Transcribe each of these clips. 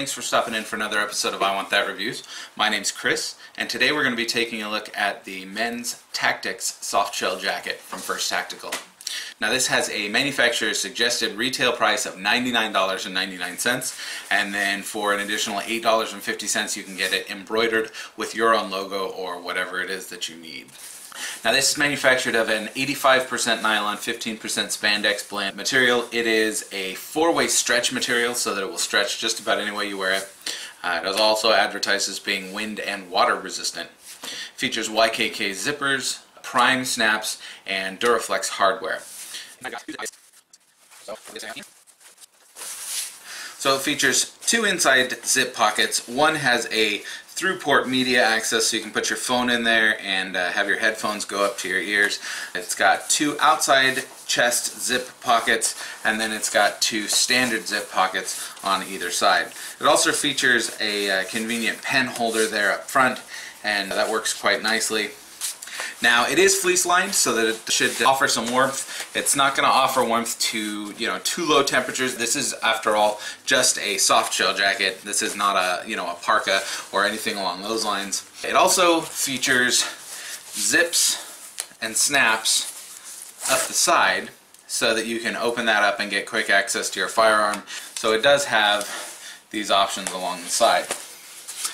Thanks for stopping in for another episode of I Want That Reviews. My name's Chris, and today we're going to be taking a look at the men's Tactix soft shell jacket from First Tactical. Now this has a manufacturer's suggested retail price of $99.99 and then for an additional $8.50 you can get it embroidered with your own logo or whatever it is that you need. Now this is manufactured of an 85% nylon, 15% spandex blend material. It is a four-way stretch material so that it will stretch just about any way you wear it. Uh, it is also advertised as being wind and water resistant. Features YKK zippers, Prym snaps, and Duraflex hardware. So it features two inside zip pockets. One has a through port media access so you can put your phone in there and uh, have your headphones go up to your ears. It's got two outside chest zip pockets and then it's got two standard zip pockets on either side. It also features a uh, convenient pen holder there up front and that works quite nicely. Now it is fleece lined so that it should offer some warmth. It's not going to offer warmth to you know too low temperatures. This is after all just a soft shell jacket. This is not a you know a parka or anything along those lines. It also features zips and snaps up the side so that you can open that up and get quick access to your firearm. So it does have these options along the side.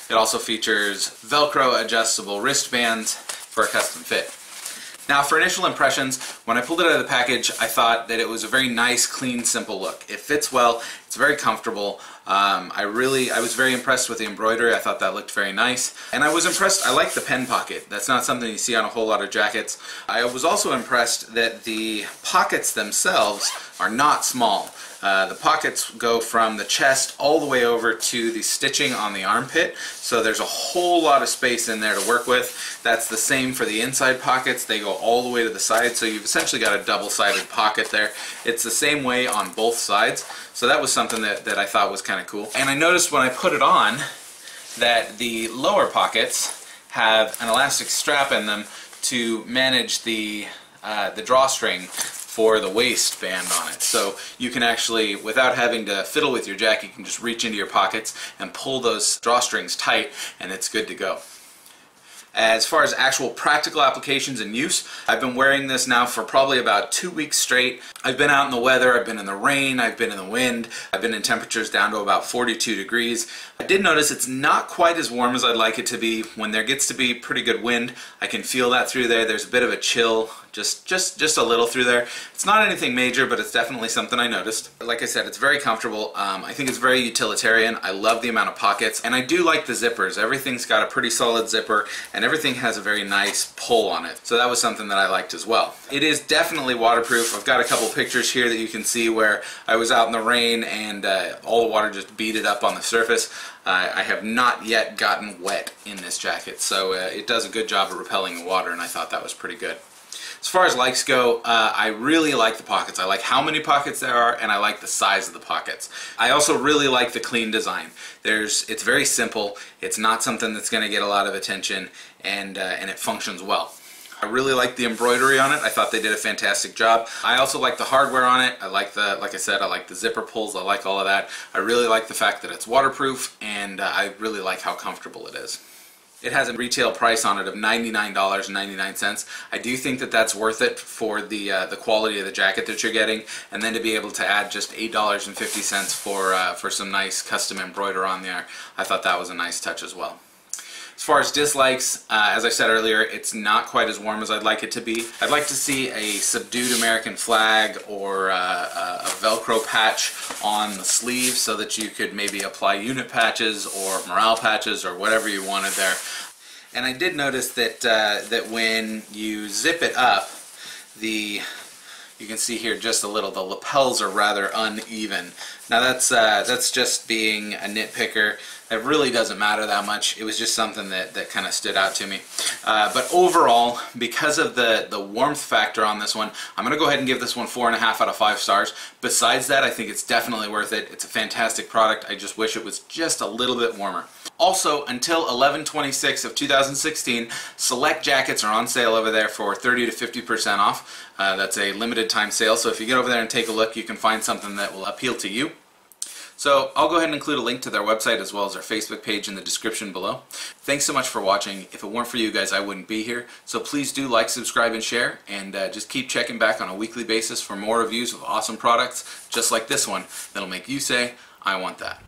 It also features Velcro adjustable wristbands for a custom fit. Now for initial impressions, when I pulled it out of the package, I thought that it was a very nice, clean, simple look. It fits well, it's very comfortable. Um, I really, I was very impressed with the embroidery. I thought that looked very nice. And I was impressed, I like the pen pocket. That's not something you see on a whole lot of jackets. I was also impressed that the pockets themselves are not small. Uh, the pockets go from the chest all the way over to the stitching on the armpit, so there's a whole lot of space in there to work with. That's the same for the inside pockets. They go all the way to the side, so you've essentially got a double-sided pocket there. It's the same way on both sides, so that was something that, that I thought was kind of cool. And I noticed when I put it on that the lower pockets have an elastic strap in them to manage the, uh, the drawstring for the waistband on it. So you can actually, without having to fiddle with your jacket, you can just reach into your pockets and pull those drawstrings tight and it's good to go. As far as actual practical applications and use, I've been wearing this now for probably about two weeks straight. I've been out in the weather, I've been in the rain, I've been in the wind, I've been in temperatures down to about 42 degrees. I did notice it's not quite as warm as I'd like it to be. When there gets to be pretty good wind, I can feel that through there. There's a bit of a chill just just just a little through there. It's not anything major, but it's definitely something I noticed. Like I said, it's very comfortable. Um, I think it's very utilitarian. I love the amount of pockets, and I do like the zippers. Everything's got a pretty solid zipper, and everything has a very nice pull on it. So that was something that I liked as well. It is definitely waterproof. I've got a couple pictures here that you can see where I was out in the rain and uh, all the water just beat it up on the surface. Uh, I have not yet gotten wet in this jacket, so uh, it does a good job of repelling the water, and I thought that was pretty good. As far as likes go, uh, I really like the pockets. I like how many pockets there are and I like the size of the pockets. I also really like the clean design. There's, It's very simple, it's not something that's going to get a lot of attention and, uh, and it functions well. I really like the embroidery on it. I thought they did a fantastic job. I also like the hardware on it. I like the, like I said, I like the zipper pulls. I like all of that. I really like the fact that it's waterproof and uh, I really like how comfortable it is. It has a retail price on it of $99.99. I do think that that's worth it for the uh, the quality of the jacket that you're getting, and then to be able to add just $8.50 for uh, for some nice custom embroider on there, I thought that was a nice touch as well. As far as dislikes, uh, as I said earlier, it's not quite as warm as I'd like it to be. I'd like to see a subdued American flag or uh, a Velcro patch on the sleeve so that you could maybe apply unit patches or morale patches or whatever you wanted there. And I did notice that, uh, that when you zip it up, the you can see here just a little, the lapels are rather uneven. Now that's, uh, that's just being a nitpicker. It really doesn't matter that much. It was just something that, that kind of stood out to me. Uh, but overall, because of the, the warmth factor on this one, I'm going to go ahead and give this one four and a half out of five stars. Besides that, I think it's definitely worth it. It's a fantastic product. I just wish it was just a little bit warmer. Also, until 1126 of 2016, select jackets are on sale over there for 30 to 50% off. Uh, that's a limited time sale, so if you get over there and take a look, you can find something that will appeal to you. So I'll go ahead and include a link to their website as well as their Facebook page in the description below. Thanks so much for watching. If it weren't for you guys, I wouldn't be here. So please do like, subscribe, and share, and uh, just keep checking back on a weekly basis for more reviews of awesome products just like this one that'll make you say, I want that.